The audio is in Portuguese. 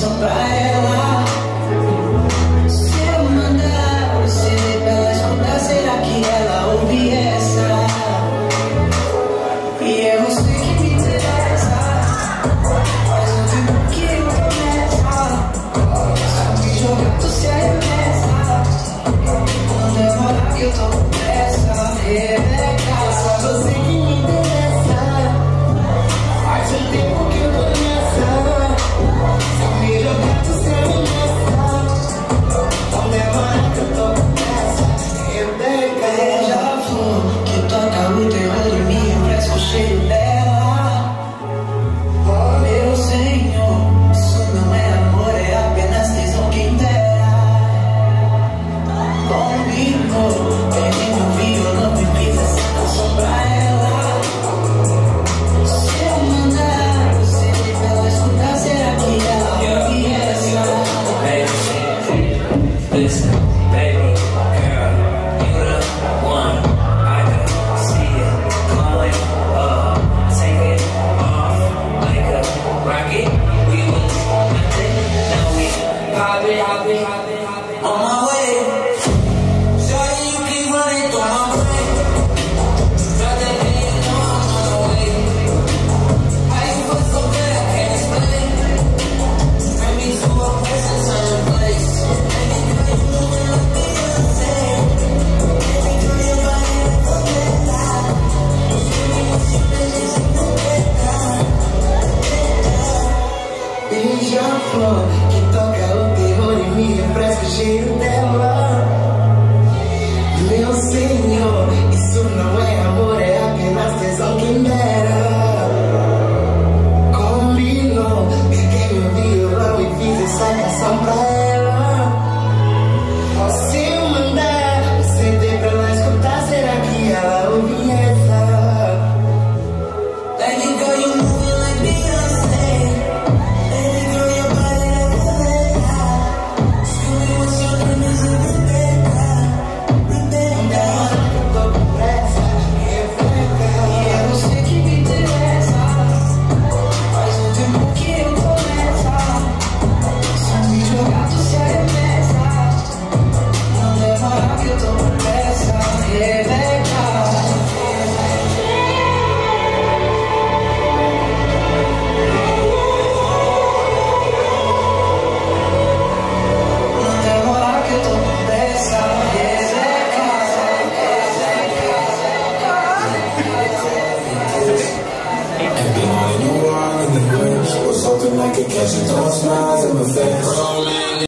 sombra que toca o terror em mim, refresca o cheiro dela. looking like a catch and throwing smiles in my face.